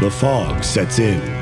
The fog sets in.